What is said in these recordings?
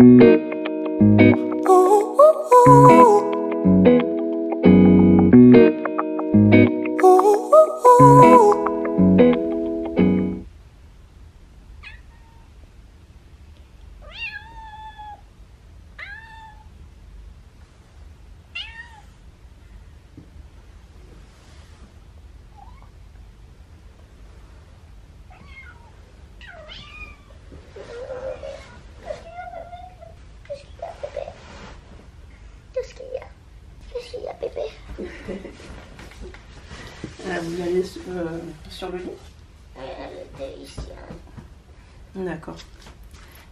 vous D'accord.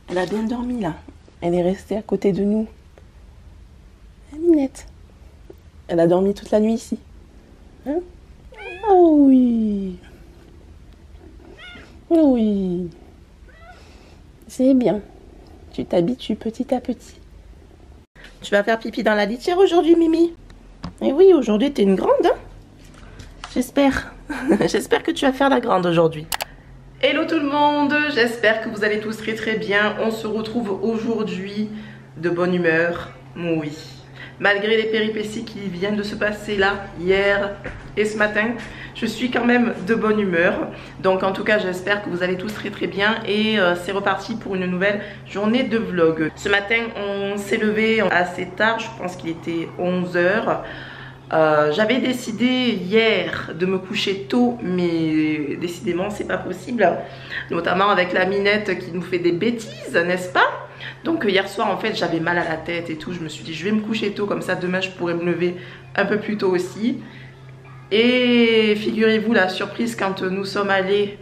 Elle a bien dormi là. Elle est restée à côté de nous. Ah, Minette. Elle a dormi toute la nuit ici. Hein Oh oui. Oh oui. C'est bien. Tu t'habitues petit à petit. Tu vas faire pipi dans la litière aujourd'hui, Mimi Eh oui, aujourd'hui, t'es une grande, hein J'espère. J'espère que tu vas faire la grande aujourd'hui. Hello tout le monde, j'espère que vous allez tous très très bien. On se retrouve aujourd'hui de bonne humeur, oui. Malgré les péripéties qui viennent de se passer là, hier et ce matin, je suis quand même de bonne humeur. Donc en tout cas, j'espère que vous allez tous très très bien et euh, c'est reparti pour une nouvelle journée de vlog. Ce matin, on s'est levé assez tard, je pense qu'il était 11h. Euh, j'avais décidé hier de me coucher tôt, mais décidément c'est pas possible, notamment avec la minette qui nous fait des bêtises, n'est-ce pas? Donc hier soir en fait j'avais mal à la tête et tout, je me suis dit je vais me coucher tôt, comme ça demain je pourrais me lever un peu plus tôt aussi. Et figurez-vous la surprise quand nous sommes allés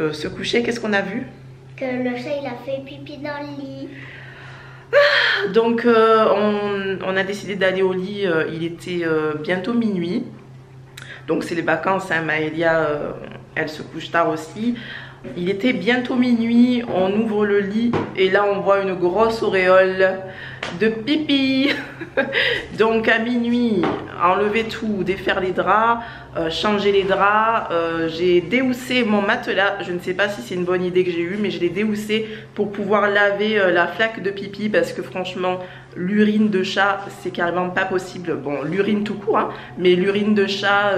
euh, se coucher, qu'est-ce qu'on a vu? Que le chat il a fait pipi dans le lit. Donc euh, on, a décidé d'aller au lit, euh, il était euh, bientôt minuit. Donc c'est les vacances, hein, Maëlia, elle se couche tard aussi. Il était bientôt minuit, on ouvre le lit et là on voit une grosse auréole de pipi. Donc à minuit, enlever tout, défaire les draps, euh, changer les draps. Euh, j'ai déhoussé mon matelas. Je ne sais pas si c'est une bonne idée que j'ai eue, mais je l'ai déhoussé pour pouvoir laver euh, la flaque de pipi parce que franchement, l'urine de chat, c'est carrément pas possible. Bon, l'urine tout court, hein, mais l'urine de chat,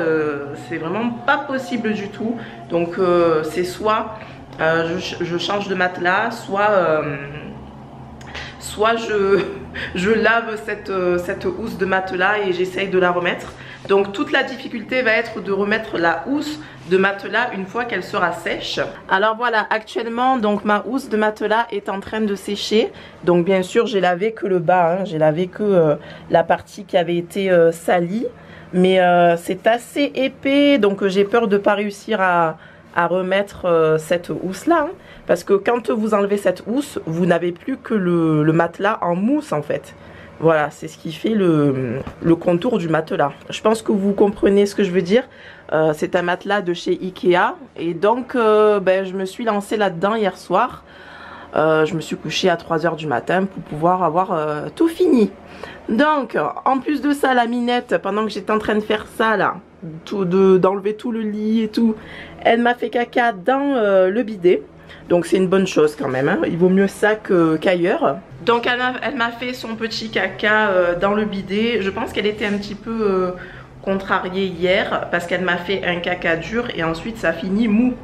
c'est vraiment pas possible du tout. Donc c'est soit je, change de matelas, soit soit je, je lave cette, euh, cette housse de matelas et j'essaye de la remettre. Donc toute la difficulté va être de remettre la housse de matelas une fois qu'elle sera sèche. Alors voilà, actuellement donc ma housse de matelas est en train de sécher. Donc bien sûr j'ai lavé que le bas, hein. j'ai lavé que euh, la partie qui avait été euh, salie. Mais c'est assez épais donc j'ai peur de pas réussir à, à remettre cette housse là. Parce que quand vous enlevez cette housse, vous n'avez plus que le, matelas en mousse en fait. Voilà, c'est ce qui fait le, contour du matelas. Je pense que vous comprenez ce que je veux dire. Euh, c'est un matelas de chez Ikea. Et donc, euh, ben, je me suis lancée là-dedans hier soir. Euh, je me suis couchée à 3h du matin pour pouvoir avoir tout fini. Donc, en plus de ça, la minette, pendant que j'étais en train de faire ça, là, d'enlever tout le lit et tout, elle m'a fait caca dans le bidet. Donc c'est une bonne chose quand même, hein. il vaut mieux ça qu'ailleurs. Donc elle m'a fait son petit caca euh, dans le bidet. Je pense qu'elle était un petit peu euh, contrariée hier parce qu'elle m'a fait un caca dur et ensuite ça finit mou.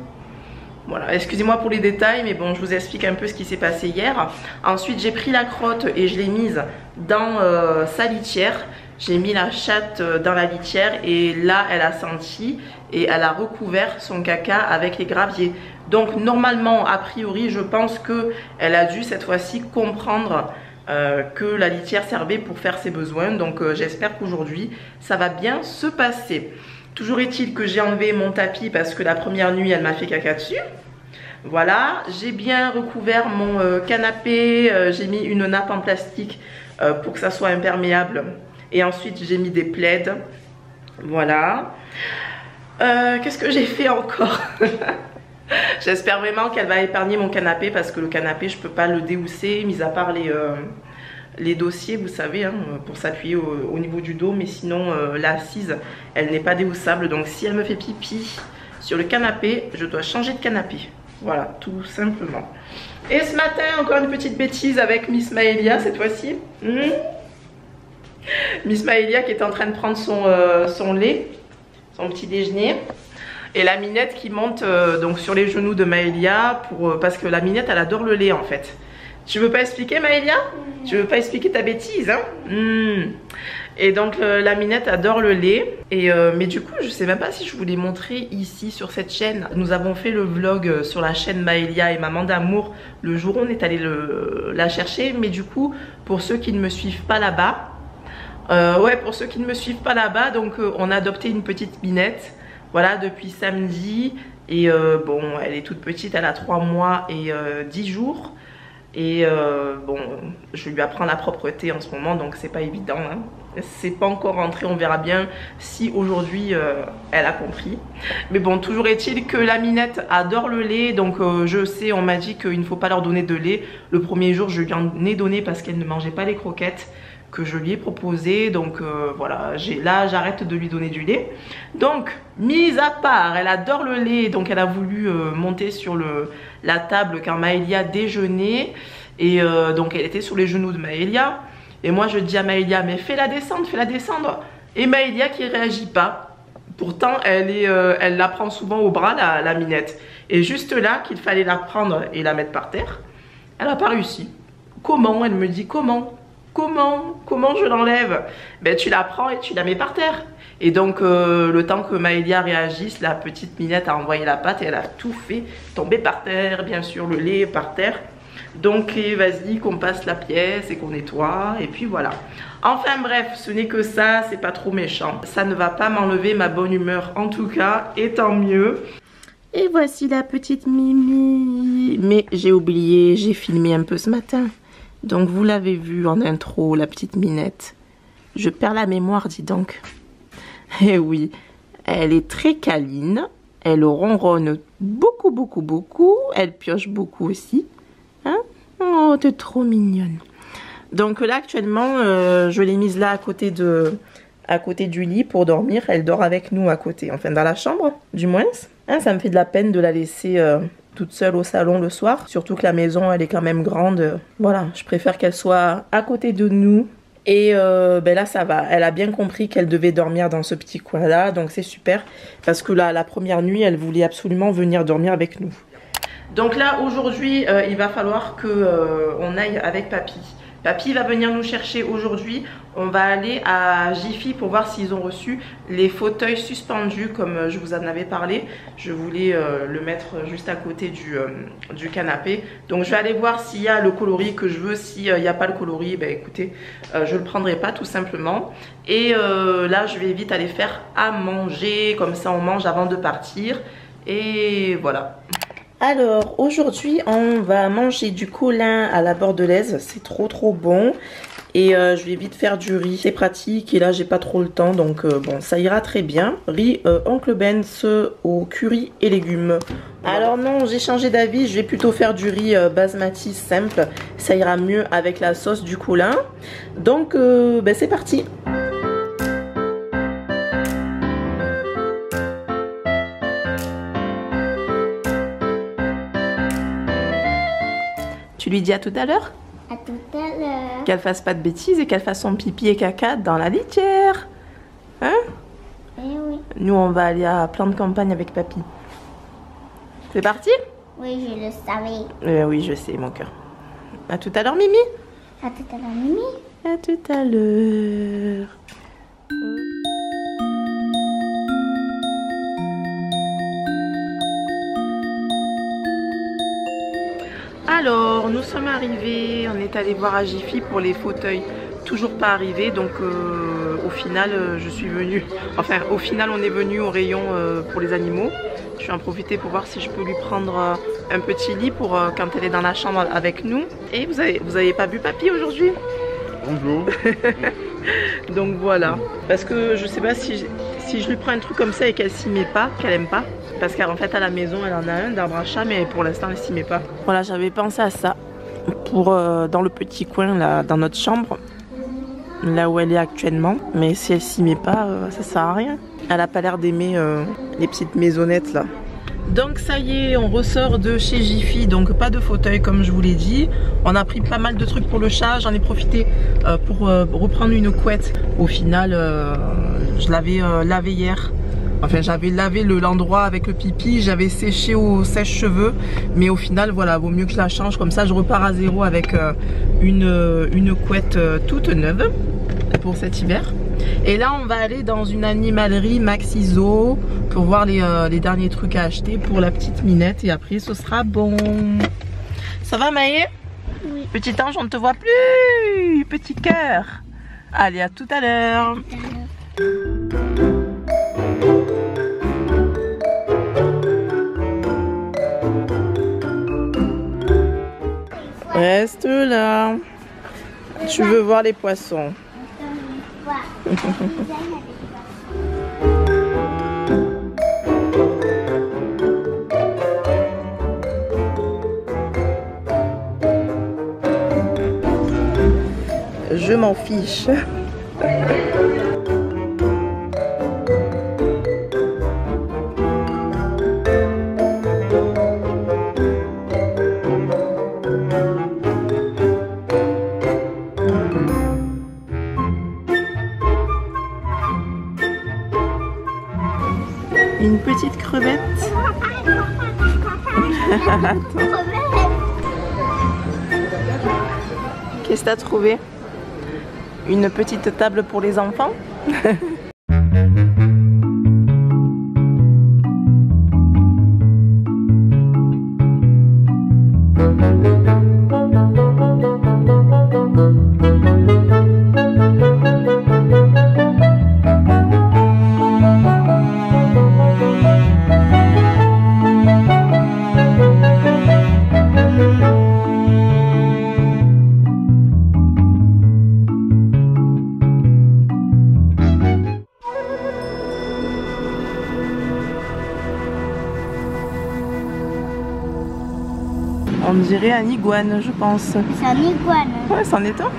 Voilà, excusez-moi pour les détails, mais bon, je vous explique un peu ce qui s'est passé hier. Ensuite, j'ai pris la crotte et je l'ai mise dans euh, sa litière. J'ai mis la chatte euh, dans la litière et là, elle a senti et elle a recouvert son caca avec les graviers. Donc, normalement, a priori, je pense que elle a dû cette fois-ci comprendre euh, que la litière servait pour faire ses besoins. Donc, euh, j'espère qu'aujourd'hui, ça va bien se passer. Toujours est-il que j'ai enlevé mon tapis parce que la première nuit, elle m'a fait caca dessus. Voilà, j'ai bien recouvert mon canapé, j'ai mis une nappe en plastique pour que ça soit imperméable. Et ensuite, j'ai mis des plaids. Voilà. Euh, Qu'est-ce que j'ai fait encore J'espère vraiment qu'elle va épargner mon canapé parce que le canapé, je peux pas le déhousser, mis à part les, euh, les dossiers, vous savez, hein, pour s'appuyer au, au niveau du dos. Mais sinon, euh, l'assise, elle n'est pas déhoussable. Donc, si elle me fait pipi sur le canapé, je dois changer de canapé. Voilà, tout simplement. Et ce matin, encore une petite bêtise avec Miss Maëlia cette fois-ci. Hmm. Miss Maëlia qui est en train de prendre son, euh, son lait, son petit déjeuner. Et la minette qui monte euh, donc sur les genoux de Maëlia pour, euh, parce que la minette elle adore le lait en fait. Tu veux pas expliquer Maëlia Tu veux pas expliquer ta bêtise hein? Hmm. Et donc la minette adore le lait. Et mais du coup je sais même pas si je vous l'ai montré ici sur cette chaîne. Nous avons fait le vlog sur la chaîne Maëlia et Maman d'amour le jour où on est allé le, la chercher. Mais du coup pour ceux qui ne me suivent pas là-bas, euh, ouais, pour ceux qui ne me suivent pas là-bas, donc euh, on a adopté une petite minette, voilà, depuis samedi. Et euh, bon, elle est toute petite, elle a 3 mois et 10 jours. Et bon, je lui apprends la propreté en ce moment, donc c'est pas évident. Hein. C'est pas encore rentré, on verra bien si aujourd'hui elle a compris. Mais bon, toujours est-il que la minette adore le lait, donc je sais, on m'a dit qu'il ne faut pas leur donner de lait. Le premier jour, je lui en ai donné parce qu'elle ne mangeait pas les croquettes que je lui ai proposé. Donc euh, voilà, là j'arrête de lui donner du lait. Donc, mise à part, elle adore le lait, donc elle a voulu euh, monter sur le, la table car Maëlia déjeunait. Et euh, donc elle était sur les genoux de Maëlia. Et moi je dis à Maëlia, mais fais-la descendre, fais-la descendre. Et Maëlia qui réagit pas. Pourtant, elle, est, elle la prend souvent au bras, la, la minette. Et juste là, qu'il fallait la prendre et la mettre par terre, elle n'a pas réussi. Comment? Elle me dit comment? Comment Comment je l'enlève? Ben tu la prends et tu la mets par terre. Et donc euh, le temps que Maëlia réagisse, la petite minette a envoyé la patte et elle a tout fait tomber par terre, bien sûr le lait par terre. Donc vas-y qu'on passe la pièce et qu'on nettoie et puis voilà. Enfin bref, ce n'est que ça, c'est pas trop méchant. Ça ne va pas m'enlever ma bonne humeur en tout cas, et tant mieux. Et voici la petite Mimi. Mais j'ai oublié, j'ai filmé un peu ce matin. Donc vous l'avez vu en intro, la petite minette. Je perds la mémoire, dis donc. Eh oui, elle est très câline. Elle ronronne beaucoup, beaucoup, beaucoup. Elle pioche beaucoup aussi. Hein oh, t'es trop mignonne. Donc là, actuellement, euh, je l'ai mise là à côté, côté du lit pour dormir. Elle dort avec nous à côté, enfin dans la chambre, du moins. Hein, ça me fait de la peine de la laisser... Euh, toute seule au salon le soir. Surtout que la maison, elle est quand même grande. Voilà, je préfère qu'elle soit à côté de nous. Et euh, ben là, ça va. Elle a bien compris qu'elle devait dormir dans ce petit coin-là. Donc c'est super. Parce que là, la première nuit, elle voulait absolument venir dormir avec nous. Donc là, aujourd'hui, euh, il va falloir que euh, on aille avec papy. Papy va venir nous chercher aujourd'hui. On va aller à Jiffy pour voir s'ils ont reçu les fauteuils suspendus comme euh, je vous en avais parlé. Je voulais euh, le mettre juste à côté du, euh, du canapé. Donc je vais aller voir s'il y a le coloris que je veux. S'il n'y a pas le coloris, ben écoutez, je ne le prendrai pas tout simplement. Et là, je vais vite aller faire à manger. Comme ça, on mange avant de partir. Et voilà. Alors aujourd'hui on va manger du colin à la bordelaise, c'est trop trop bon. Et euh, je vais vite faire du riz, c'est pratique et là j'ai pas trop le temps donc euh, bon ça ira très bien. Riz euh, Oncle Ben's au curry et légumes. Alors non j'ai changé d'avis, je vais plutôt faire du riz basmati simple, ça ira mieux avec la sauce du colin. Donc ben, c'est parti lui dis à tout à l'heure À tout à l'heure. Qu'elle fasse pas de bêtises et qu'elle fasse son pipi et caca dans la litière. Hein? Eh oui. Nous, on va aller à plein de campagne avec papy. C'est parti? Oui, je le savais. Euh, oui, je sais, mon cœur. À tout à l'heure, Mimi. À tout à l'heure, Mimi. À tout à l'heure. Alors, nous sommes arrivés, on est allé voir à Jiffy pour les fauteuils. Toujours pas arrivé, donc euh, au final, euh, je suis venue. Enfin, au final, on est venu au rayon euh, pour les animaux. Je vais en profiter pour voir si je peux lui prendre un petit lit pour quand elle est dans la chambre avec nous. Et vous avez, vous avez pas vu papy aujourd'hui? Bonjour. Donc voilà. Parce que je sais pas si, si je lui prends un truc comme ça et qu'elle s'y met pas, qu'elle aime pas, parce qu'en fait à la maison elle en a un d'arbre à chat mais pour l'instant elle s'y met pas. Voilà j'avais pensé à ça pour euh, dans le petit coin là dans notre chambre là où elle est actuellement mais si elle s'y met pas euh, ça sert à rien. Elle a pas l'air d'aimer euh, les petites maisonnettes là. Donc ça y est, on ressort de chez Jiffy, donc pas de fauteuil comme je vous l'ai dit. On a pris pas mal de trucs pour le chat, j'en ai profité pour reprendre une couette. Au final, je l'avais lavé hier. Enfin j'avais lavé l'endroit avec le pipi, j'avais séché au sèche-cheveux. Mais au final, voilà, vaut mieux que je la change. Comme ça, je repars à zéro avec une, une couette toute neuve pour cet hiver. Et là, on va aller dans une animalerie Maxiso pour voir euh, les, derniers trucs à acheter pour la petite minette. Et après, ce sera bon. Ça va, Maë? Oui. Petit ange, on ne te voit plus. Petit cœur. Allez, à tout à l'heure. Reste là. Tu veux voir les poissons. Je m'en fiche. T'as trouvé Une petite table pour les enfants On dirait un iguane, je pense. C'est un iguane. Ouais, c'en est un.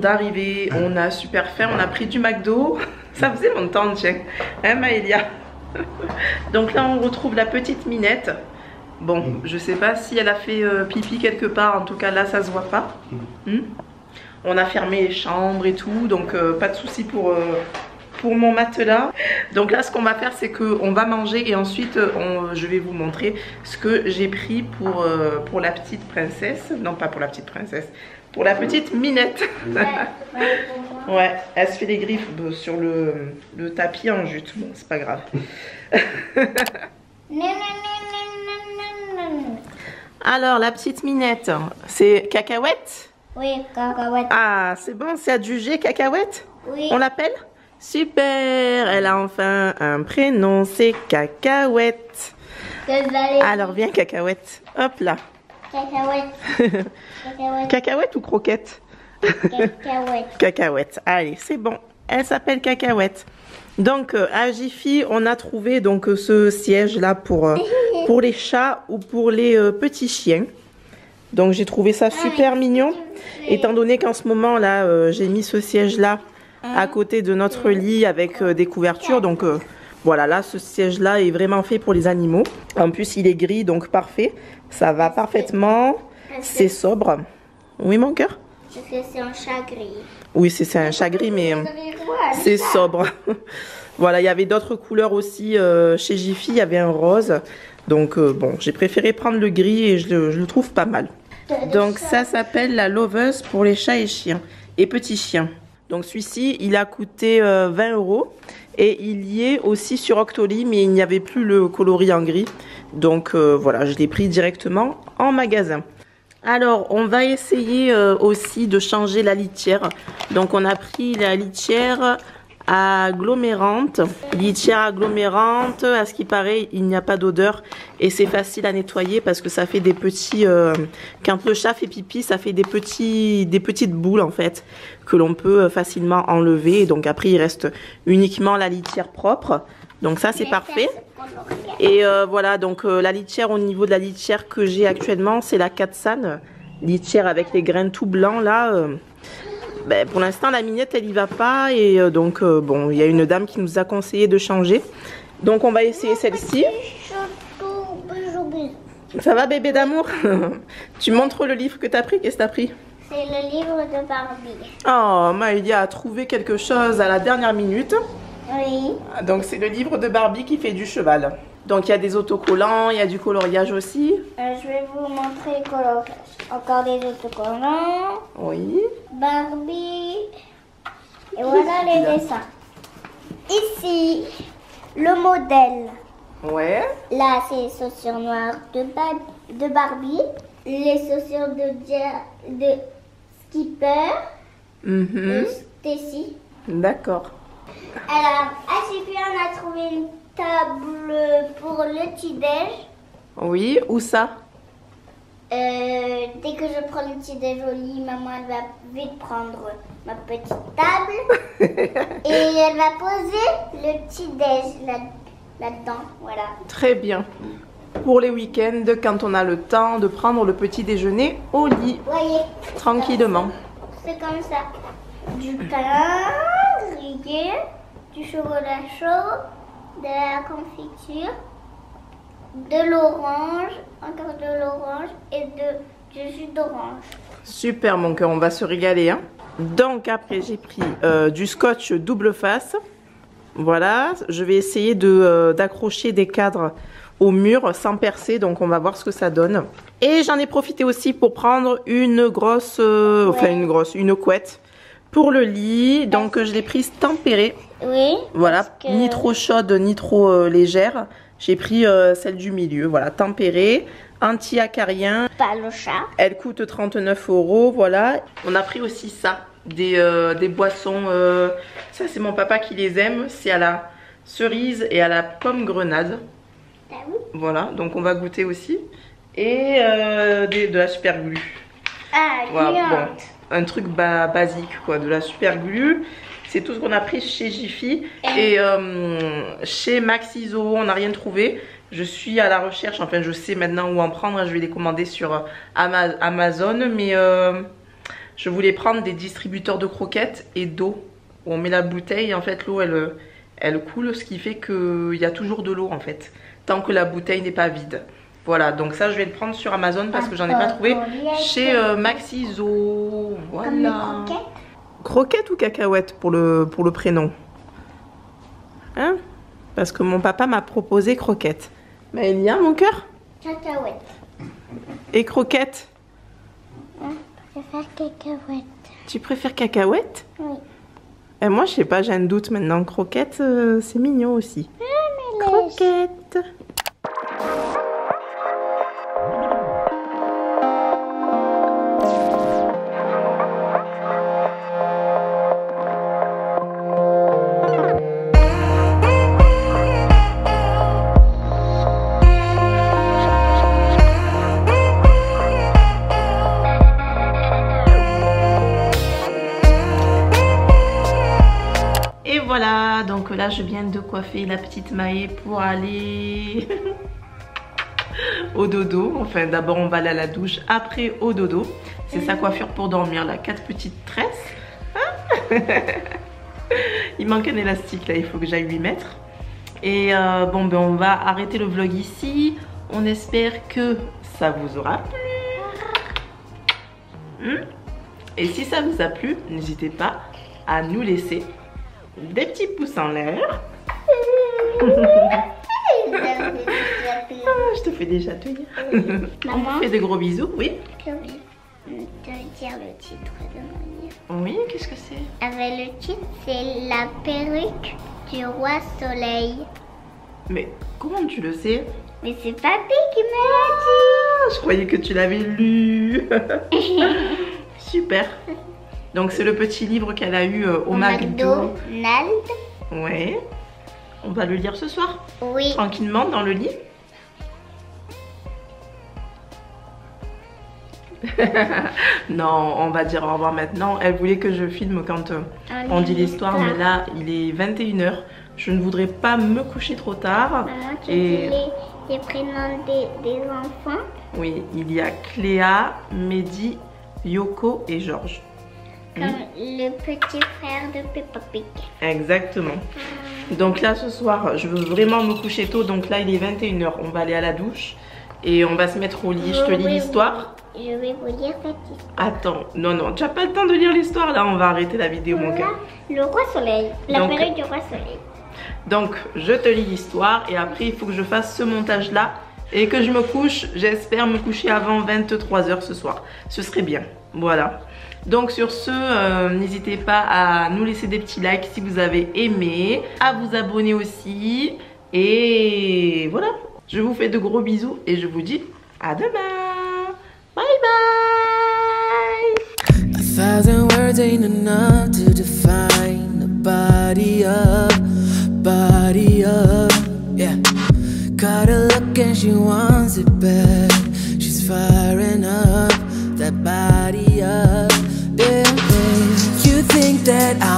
D'arriver. On a super faim, on a pris du McDo. Ça faisait longtemps, tiens. Hein, Maëlia? Donc là, on retrouve la petite Minette. Bon, je sais pas si elle a fait euh, pipi quelque part. En tout cas, là, ça se voit pas. Hmm? On a fermé les chambres et tout. Donc, euh, pas de souci pour... euh, pour mon matelas. Donc là, ce qu'on va faire, c'est qu'on va manger et ensuite, on- je vais vous montrer ce que j'ai pris pour, euh, pour la petite princesse. Non, pas pour la petite princesse, pour la petite minette. ouais, elle se fait des griffes euh, sur le, le tapis en jute. Bon, c'est pas grave. Alors, la petite minette, c'est cacahuète? Oui, cacahuète. Ah, c'est bon, c'est adjugé cacahuète? Oui. On l'appelle? Super Elle a enfin un prénom, c'est Cacahuète. Alors viens Cacahuète. Hop là. Cacahuète. Cacahuète. Cacahuète ou croquette? Cacahuète. Cacahuète. Allez, c'est bon. Elle s'appelle Cacahuète. Donc euh, à Jiffy, on a trouvé donc euh, ce siège là pour euh, pour les chats ou pour les euh, petits chiens. Donc j'ai trouvé ça super mignon. Étant donné qu'en ce moment là, euh, j'ai mis ce siège là à côté de notre lit avec euh, des couvertures. Donc euh, voilà, là ce siège là est vraiment fait pour les animaux. En plus, il est gris, donc parfait. Ça va parfaitement. C'est sobre. Oui, mon cœur? Parce que c'est un chat gris. Oui, c'est un chat gris, mais euh, c'est sobre. voilà, il y avait d'autres couleurs aussi euh, chez Jiffy. Il y avait un rose. Donc euh, bon, j'ai préféré prendre le gris et je le, je le trouve pas mal. Donc ça s'appelle la loveuse pour les chats et chiens et petits chiens. Donc celui-ci, il a coûté euh, 20 euros Et il y est aussi sur Octoly, mais il n'y avait plus le coloris en gris. Donc euh, voilà, je l'ai pris directement en magasin. Alors, on va essayer euh, aussi de changer la litière. Donc, on a pris la litière agglomérante. Litière agglomérante, à ce qui paraît, il n'y a pas d'odeur et c'est facile à nettoyer parce que ça fait des petits... euh, quand le chat fait pipi, ça fait des, petites boules en fait que l'on peut facilement enlever. Donc après, il reste uniquement la litière propre. Donc ça, c'est parfait. Et euh, voilà, donc euh, la litière, au niveau de la litière que j'ai actuellement, c'est la Katsan. Litière avec les graines tout blancs là. Ben, pour l'instant, la minette, elle y va pas. Et euh, donc, euh, bon, il y a une dame qui nous a conseillé de changer. Donc, on va essayer celle-ci. Ça va, bébé d'amour? Tu montres le livre que t'as pris? Qu'est-ce que t'as pris? C'est le livre de Barbie. Oh, Maëlia a trouvé quelque chose à la dernière minute. Oui. Donc, c'est le livre de Barbie qui fait du cheval. Donc, il y a des autocollants, il y a du coloriage aussi. Euh, je vais vous montrer le coloriage. Encore des autocollants. Oui. Barbie. Et voilà les dessins. Ici, le modèle. Ouais. Là, c'est les chaussures noires de, Ba- de Barbie. Les chaussures de, de Skipper. Mhm. De Stacy. D'accord. Alors, à Chippy, on a trouvé une table pour le petit-déj. Oui, où ça? Euh, dès que je prends le petit-déj au lit, maman, elle va vite prendre ma petite table. et elle va poser le petit-déj là- là-dedans. voilà. Très bien. Pour les week-ends, quand on a le temps de prendre le petit déjeuner au lit, Voyez, tranquillement. c'est comme ça. Du pain grillé, du chocolat chaud, de la confiture, de l'orange, encore de l'orange et de, du jus d'orange. Super mon cœur, on va se régaler. Hein. Donc après j'ai pris euh, du scotch double face. Voilà, je vais essayer de, euh, d'accrocher des cadres au mur sans percer, donc on va voir ce que ça donne. Et j'en ai profité aussi pour prendre une grosse, euh, enfin une grosse, une couette pour le lit. Donc je l'ai prise tempérée. Oui. Voilà, que- ni trop chaude, ni trop légère. J'ai pris euh, celle du milieu, voilà, tempérée, anti-acarien. Pas le chat. Elle coûte 39 euros, voilà. On a pris aussi ça, des, euh, des boissons. euh, ça, c'est mon papa qui les aime. C'est à la cerise et à la pomme grenade. Voilà, donc on va goûter aussi. Et des- de la super glue. Ah, Voilà, bon, un truc ba- basique, quoi, de la super glue. C'est tout ce qu'on a pris chez Jiffy. Et euh, chez Maxiso, on n'a rien trouvé. Je suis à la recherche, enfin je sais maintenant où en prendre. Je vais les commander sur euh, Ama- Amazon. Mais euh, je voulais prendre des distributeurs de croquettes et d'eau. Où on met la bouteille et en fait l'eau elle, elle coule. Ce qui fait qu'il y a toujours de l'eau en fait. Tant que la bouteille n'est pas vide. Voilà, donc ça je vais le prendre sur Amazon parce que j'en ai pas trouvé chez euh, Maxiso. Voilà. Croquette ou cacahuète pour le, pour le prénom Hein Parce que mon papa m'a proposé croquette. Mais il y a mon cœur Cacahuètes. Et croquette Hein, je vais faire cacahuètes. Tu préfères cacahuète Oui. Et moi, je sais pas, j'ai un doute maintenant. Croquette, euh, c'est mignon aussi. Ah, mais Croquette là je viens de coiffer la petite Maë pour aller au dodo. Enfin d'abord on va aller à la douche, après au dodo. C'est sa coiffure pour dormir là, quatre petites tresses. Hein il manque un élastique là, il faut que j'aille lui mettre. Et euh, bon ben on va arrêter le vlog ici. On espère que ça vous aura plu. Hmm Et si ça vous a plu, n'hésitez pas à nous laisser des petits pouces en l'air. Ah, je te fais déjà te On Maman. vous fait de gros bisous, oui. Dire le titre de mon livre. Oui, qu'est-ce que c'est? Avec le titre, c'est La perruque du roi soleil. Mais comment tu le sais? Mais c'est papy qui me l'a Ah, je croyais que tu l'avais lu. Super. Donc c'est le petit livre qu'elle a eu euh, au, Au McDo. McDonald's. Ouais. On va le lire ce soir, Oui. tranquillement dans le lit. non, on va dire au revoir maintenant. Elle voulait que je filme quand euh, on dit l'histoire, mais là il est 21h. Je ne voudrais pas me coucher trop tard. Maman, tu Et- dis les, les prénoms des, des enfants. Oui, il y a Cléa, Mehdi, Yoko et Georges. Comme le petit frère de Peppa Pig. Exactement. Donc là, ce soir, je veux vraiment me coucher tôt. Donc là, il est 21h. On va aller à la douche et on va se mettre au lit. Je te lis l'histoire. Je vais vous lire cette histoire. Attends, non, non, tu n'as pas le temps de lire l'histoire. Là, on va arrêter la vidéo, mon cœur. Le roi soleil. La Donc- perruque du roi soleil. Donc, je te lis l'histoire et après, il faut que je fasse ce montage-là et que je me couche. J'espère me coucher avant 23h ce soir. Ce serait bien. Voilà. Donc, sur ce, euh, n'hésitez pas à nous laisser des petits likes si vous avez aimé, à vous abonner aussi. Et voilà. Je vous fais de gros bisous et je vous dis à demain. Bye bye. that I